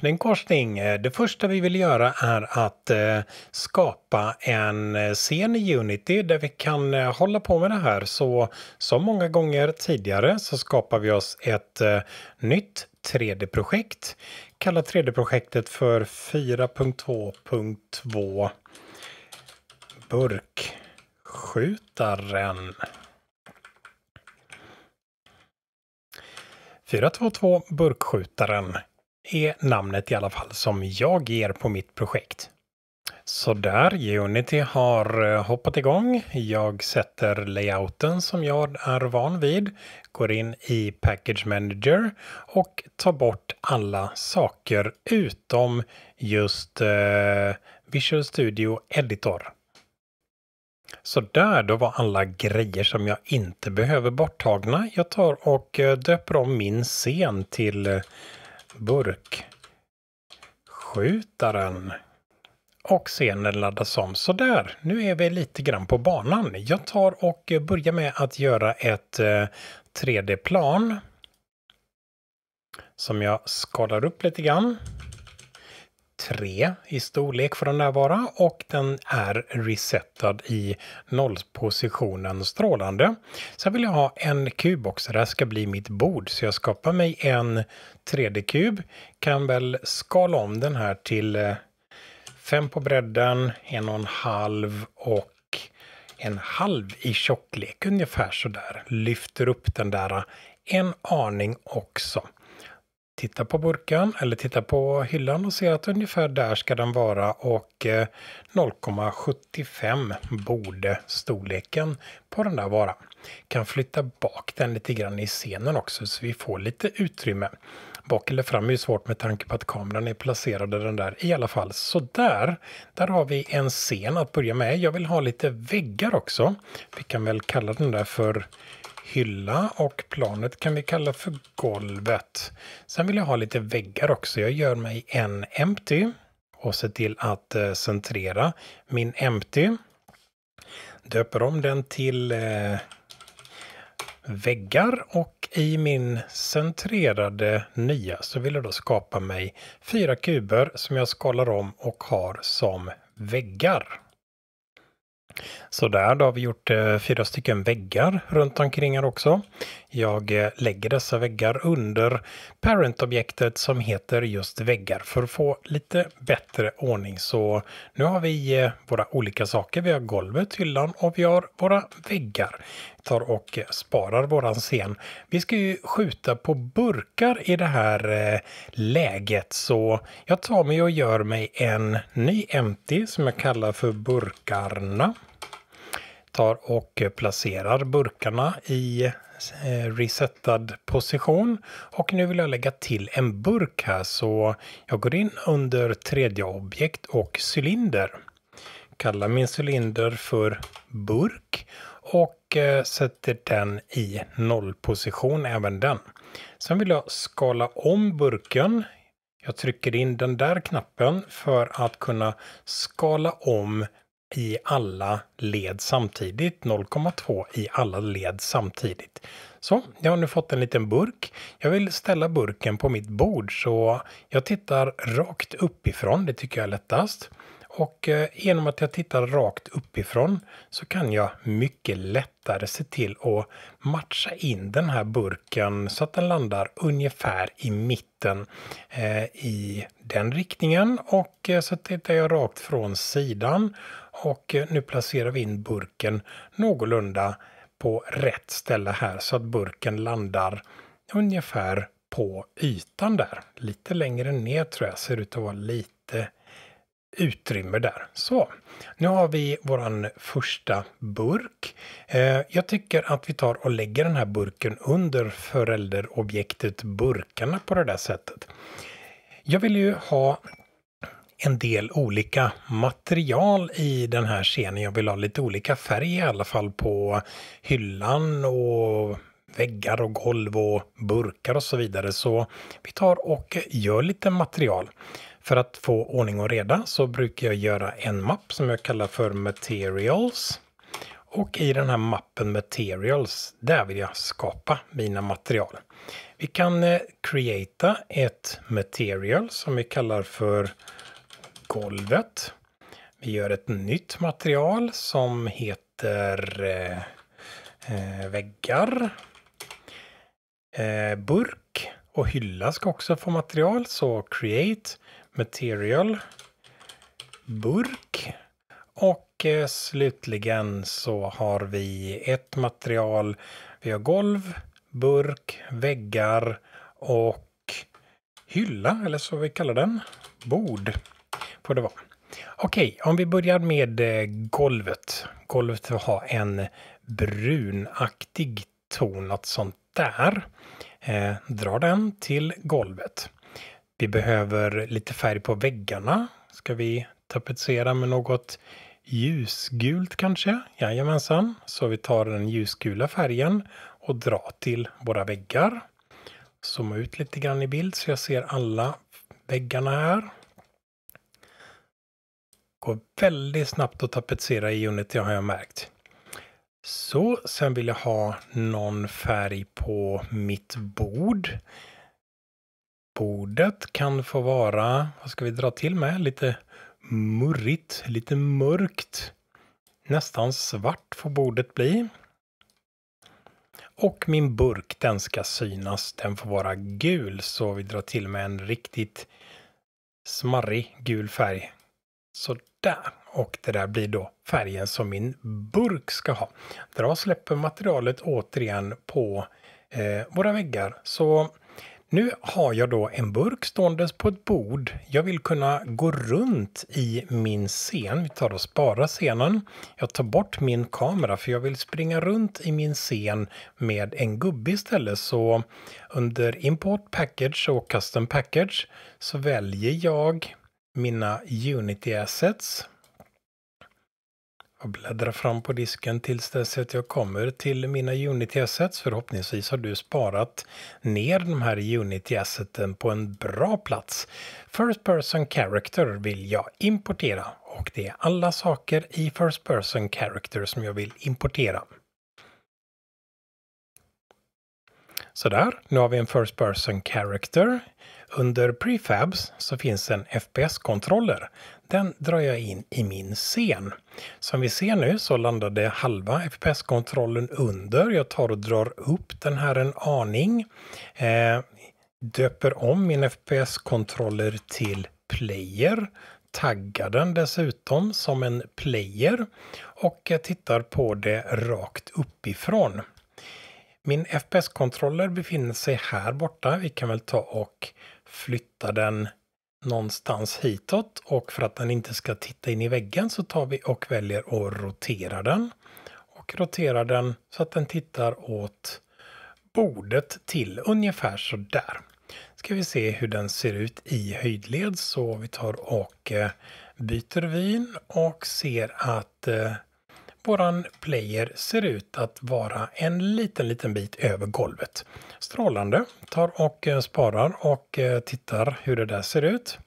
Korsning, korsning. Eh, det första vi vill göra är att eh, skapa en eh, scen i Unity där vi kan hålla på med det här. Så som många gånger tidigare så skapar vi oss ett nytt 3D-projekt. Kallar 3D-projektet för 4.2.2 Burkskjutaren. 422 Burkskjutaren är namnet i alla fall som jag ger på mitt projekt. Så där, Unity har eh, hoppat igång. Jag sätter layouten som jag är van vid, går in i Package Manager och tar bort alla saker utom just eh, Visual Studio Editor. Så där, då var alla grejer som jag inte behöver borttagna. Jag tar och eh, döper om min scen till eh, burkskjutaren. Och scenen laddas om. Så där, nu är vi lite grann på banan. Jag tar och börjar med att göra ett eh, 3D-plan. Som jag skalar upp lite grann. 3 i storlek får den där vara och den är resetad i nollpositionen strålande. Sen vill jag ha en kub också, det här ska bli mitt bord. Så jag skapar mig en 3D-kub, kan väl skala om den här till eh, 5 på bredden, en och en halv och en halv i tjocklek, ungefär så där. Lyfter upp den där eh, en aning också titta på burken eller titta på hyllan och se att ungefär där ska den vara och eh, 0,75 borde storleken på den där vara. Kan flytta bak den lite grann i scenen också så vi får lite utrymme. Bak eller fram är ju svårt med tanke på att kameran är placerad den där i alla fall. Så där, där har vi en scen att börja med. Jag vill ha lite väggar också. Vi kan väl kalla den där för hylla och planet kan vi kalla för golvet. Sen vill jag ha lite väggar också. Jag gör mig en empty och ser till att eh, centrera min empty. Döper om den till eh, väggar och i min centrerade nya så vill jag då skapa mig fyra kuber som jag skalar om och har som väggar. Så där, då har vi gjort eh, fyra stycken väggar runt omkring här också. Jag eh, lägger dessa väggar under parent-objektet som heter just väggar för att få lite bättre ordning. Så nu har vi eh, våra olika saker. Vi har golvet, hyllan och vi har våra väggar. Vi tar och sparar våran scen. Vi ska ju skjuta på burkar i det här eh, läget så jag tar mig och gör mig en ny empty som jag kallar för burkarna tar och placerar burkarna i eh, resettad resetad position. Och nu vill jag lägga till en burk här så jag går in under tredje objekt och cylinder. Kallar min cylinder för burk och eh, sätter den i nollposition även den. Sen vill jag skala om burken. Jag trycker in den där knappen för att kunna skala om i alla led samtidigt. 0,2 i alla led samtidigt. Så, jag har nu fått en liten burk. Jag vill ställa burken på mitt bord så jag tittar rakt uppifrån. Det tycker jag är lättast. Och eh, genom att jag tittar rakt uppifrån så kan jag mycket lättare se till att matcha in den här burken så att den landar ungefär i mitten eh, i den riktningen. Och eh, så tittar jag rakt från sidan och eh, nu placerar vi in burken någorlunda på rätt ställe här så att burken landar ungefär på ytan där. Lite längre ner tror jag ser ut att vara lite utrymme där. Så, nu har vi våran första burk. Eh, jag tycker att vi tar och lägger den här burken under förälderobjektet burkarna på det där sättet. Jag vill ju ha en del olika material i den här scenen. Jag vill ha lite olika färg i alla fall på hyllan och väggar och golv och burkar och så vidare. Så vi tar och gör lite material. För att få ordning och reda så brukar jag göra en mapp som jag kallar för Materials. Och i den här mappen Materials, där vill jag skapa mina material. Vi kan eh, creata ett material som vi kallar för golvet. Vi gör ett nytt material som heter eh, eh, väggar. Eh, burk och hylla ska också få material. Så create material burk. Och eh, slutligen så har vi ett material. Vi har golv, burk, väggar och hylla, eller så vi kallar den, bord. Får det vara. Okej, om vi börjar med eh, golvet. Golvet har en brunaktig ton, något sånt där. Eh, dra den till golvet. Vi behöver lite färg på väggarna. Ska vi tapetsera med något ljusgult kanske? Jajamensan, så vi tar den ljusgula färgen och drar till våra väggar. Zooma ut lite grann i bild så jag ser alla väggarna här. Går väldigt snabbt att tapetsera i Unity har jag märkt. Så, sen vill jag ha någon färg på mitt bord. Bordet kan få vara, vad ska vi dra till med? Lite murrigt, lite mörkt. Nästan svart får bordet bli. Och min burk, den ska synas. Den får vara gul, så vi drar till med en riktigt smarrig gul färg. Så där. Och det där blir då färgen som min burk ska ha. Dra släpper materialet återigen på eh, våra väggar. Så nu har jag då en burk ståendes på ett bord. Jag vill kunna gå runt i min scen. Vi tar och sparar scenen. Jag tar bort min kamera för jag vill springa runt i min scen med en gubbe istället. Så under Import Package och Custom Package så väljer jag mina Unity Assets Jag bläddrar fram på disken tills dess att jag kommer till mina Unity Assets. Förhoppningsvis har du sparat ner de här Unity Asseten på en bra plats. First Person Character vill jag importera och det är alla saker i First Person Character som jag vill importera. Sådär, nu har vi en First Person Character. Under Prefabs så finns en FPS-kontroller. Den drar jag in i min scen. Som vi ser nu så landade halva FPS-kontrollen under. Jag tar och drar upp den här en aning. Eh, döper om min FPS-kontroller till Player. Taggar den dessutom som en Player. Och jag tittar på det rakt uppifrån. Min FPS-kontroller befinner sig här borta. Vi kan väl ta och flytta den någonstans hitåt och för att den inte ska titta in i väggen så tar vi och väljer att rotera den. Och roterar den så att den tittar åt bordet till ungefär så där. Ska vi se hur den ser ut i höjdled så vi tar och eh, byter vyn och ser att eh, våran player ser ut att vara en liten, liten bit över golvet. Strålande. Tar och eh, sparar och eh, tittar hur det där ser ut.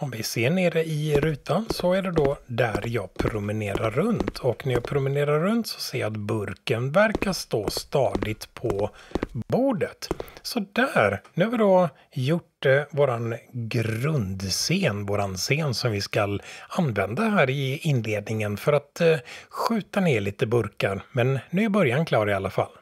Om vi ser nere i rutan så är det då där jag promenerar runt. Och när jag promenerar runt så ser jag att burken verkar stå stadigt på bordet. Så där, nu har vi då gjort eh, våran grundscen, våran scen som vi ska använda här i inledningen för att eh, skjuta ner lite burkar. Men nu är början klar i alla fall.